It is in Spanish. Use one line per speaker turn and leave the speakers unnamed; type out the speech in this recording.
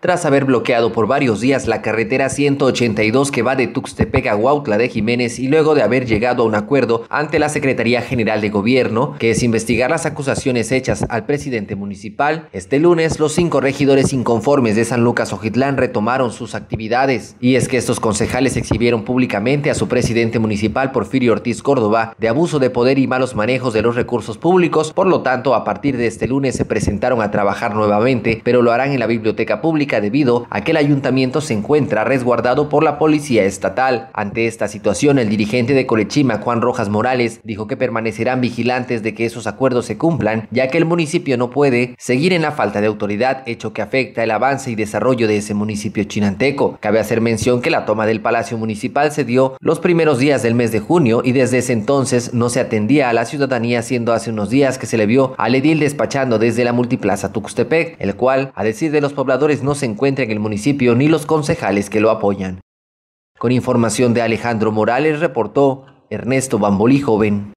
Tras haber bloqueado por varios días la carretera 182 que va de Tuxtepec a Huautla de Jiménez y luego de haber llegado a un acuerdo ante la Secretaría General de Gobierno, que es investigar las acusaciones hechas al presidente municipal, este lunes los cinco regidores inconformes de San Lucas Ojitlán retomaron sus actividades. Y es que estos concejales exhibieron públicamente a su presidente municipal Porfirio Ortiz Córdoba de abuso de poder y malos manejos de los recursos públicos, por lo tanto a partir de este lunes se presentaron a trabajar nuevamente, pero lo harán en la biblioteca pública debido a que el ayuntamiento se encuentra resguardado por la policía estatal. Ante esta situación, el dirigente de Colechima, Juan Rojas Morales, dijo que permanecerán vigilantes de que esos acuerdos se cumplan, ya que el municipio no puede seguir en la falta de autoridad, hecho que afecta el avance y desarrollo de ese municipio chinanteco. Cabe hacer mención que la toma del Palacio Municipal se dio los primeros días del mes de junio y desde ese entonces no se atendía a la ciudadanía, siendo hace unos días que se le vio al edil despachando desde la multiplaza Tuxtepec, el cual, a decir de los pobladores, no se encuentra en el municipio ni los concejales que lo apoyan. Con información de Alejandro Morales reportó Ernesto Bambolí Joven.